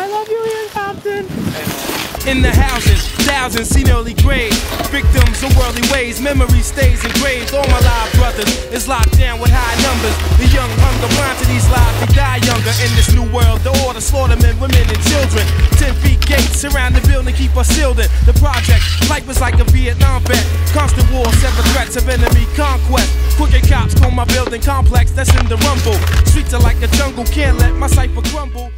I love you, Ian Compton. In the houses, thousands seen early graves. Victims of worldly ways, memory stays engraved. All my live brothers is locked down with high numbers. The young hunger blind to these lives, they die younger. In this new world, the order slaughter men, women, and children. Ten feet gates surround the building, keep us sealed in. The project, life was like a Vietnam vet. Constant war, seven threats of enemy conquest. Crooked cops call my building complex, that's in the rumble. Streets are like a jungle, can't let my cipher crumble.